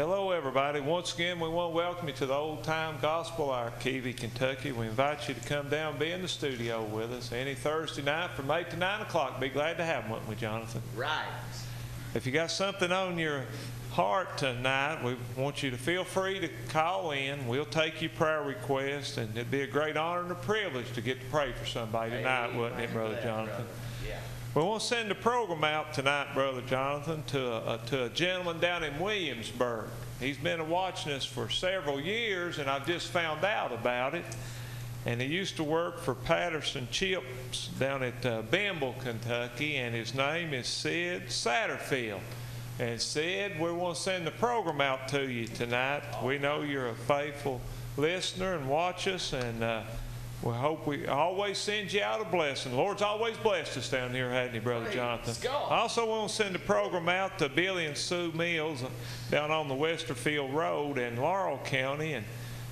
Hello, everybody. Once again, we want to welcome you to the Old Time Gospel Hour, Keavy, Kentucky. We invite you to come down and be in the studio with us any Thursday night from 8 to 9 o'clock. Be glad to have wouldn't we, Jonathan? Right. If you got something on your heart tonight, we want you to feel free to call in. We'll take your prayer requests, and it'd be a great honor and a privilege to get to pray for somebody tonight, wouldn't it, Brother Jonathan? Yeah. We want to send a program out tonight, Brother Jonathan, to a, to a gentleman down in Williamsburg. He's been watching us for several years, and I've just found out about it. And he used to work for Patterson Chips down at uh, Bimble, Kentucky, and his name is Sid Satterfield. And Sid, we want to send the program out to you tonight. We know you're a faithful listener and watch us, and uh, we hope we always send you out a blessing. The Lord's always blessed us down here, hasn't He, Brother Jonathan? I also want to send the program out to Billy and Sue Mills uh, down on the Westerfield Road in Laurel County, and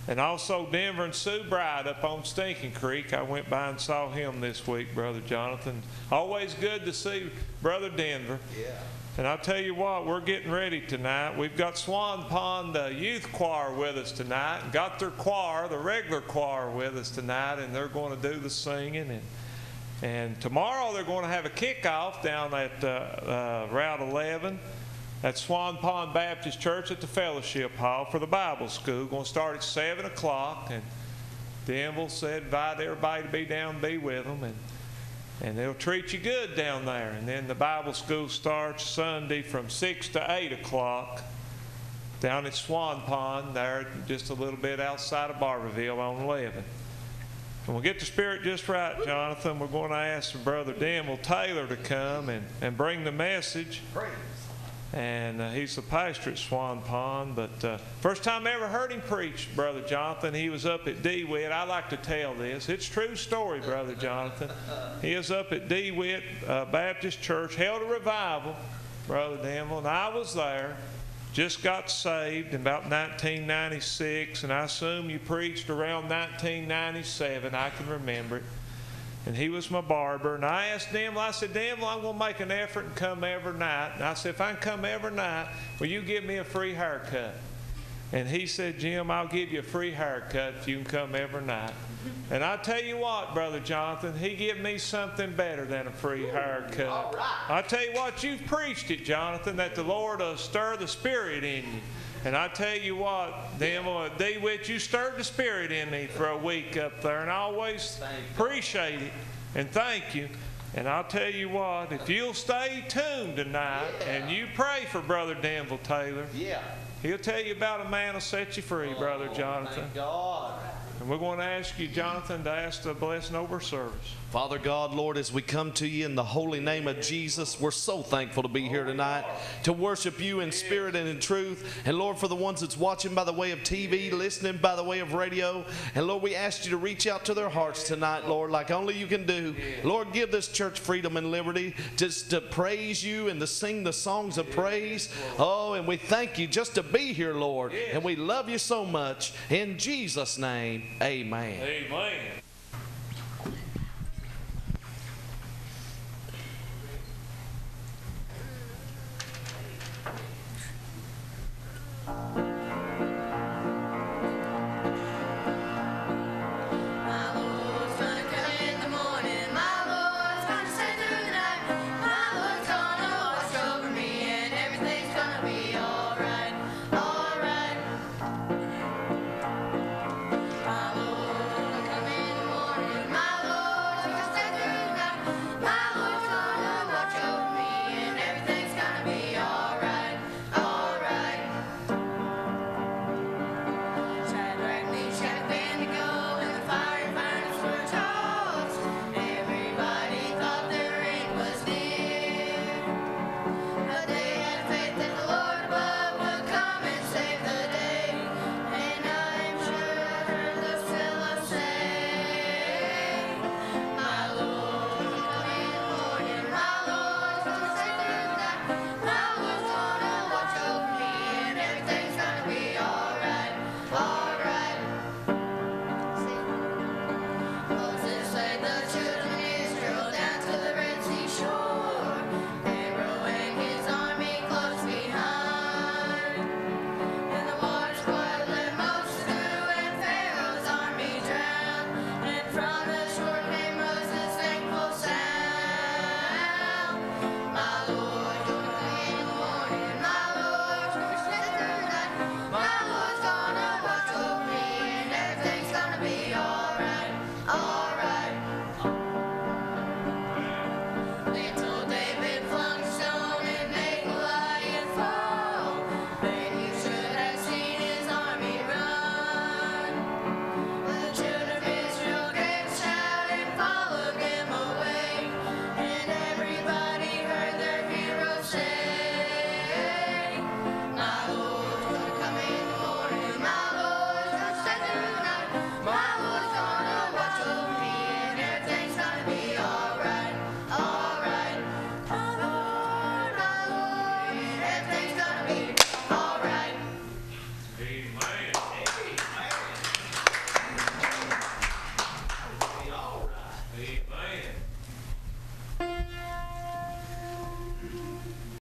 and also Denver and Sue Bride up on Stinking Creek. I went by and saw him this week, Brother Jonathan. Always good to see Brother Denver. Yeah. And I'll tell you what, we're getting ready tonight. We've got Swan Pond uh, Youth Choir with us tonight. Got their choir, the regular choir, with us tonight, and they're going to do the singing. And, and tomorrow they're going to have a kickoff down at uh, uh, Route 11 at Swan Pond Baptist Church at the Fellowship Hall for the Bible School. Going to start at 7 o'clock. And Denville said invite everybody to be down, be with them. And and they'll treat you good down there. And then the Bible school starts Sunday from 6 to 8 o'clock down at Swan Pond, there just a little bit outside of Barbourville on 11. And we'll get the spirit just right, Jonathan. We're going to ask Brother Denville Taylor to come and, and bring the message. Praise. And uh, he's the pastor at Swan Pond. But uh, first time I ever heard him preach, Brother Jonathan, he was up at DeWitt. I like to tell this. It's true story, Brother Jonathan. He was up at DeWitt uh, Baptist Church, held a revival, Brother Denville, and I was there. Just got saved in about 1996, and I assume you preached around 1997. I can remember it and he was my barber. And I asked Denville, I said, Denville, I'm going to make an effort and come every night. And I said, if I can come every night, will you give me a free haircut? And he said, Jim, I'll give you a free haircut if you can come every night. And I tell you what, Brother Jonathan, he give me something better than a free haircut. All right. I tell you what, you've preached it, Jonathan, that the Lord will stir the spirit in you. And I tell you what, Denville, at DeWitt, you stirred the spirit in me for a week up there, and I always appreciate it and thank you. And I'll tell you what, if you'll stay tuned tonight and you pray for Brother Denville Taylor, Yeah. he'll tell you about a man who'll set you free, Brother Oh, Jonathan. Thank God. And we're going to ask you, Jonathan, to ask the blessing over service. Father God, Lord, as we come to you in the holy name of Jesus, we're so thankful to be here tonight to worship you in spirit and in truth. And Lord, for the ones that's watching by the way of TV, listening by the way of radio, and Lord, we ask you to reach out to their hearts tonight, Lord, like only you can do. Lord, give this church freedom and liberty just to praise you and to sing the songs of praise. Oh, and we thank you just to be here, Lord. And we love you so much. In Jesus' name, amen. Amen.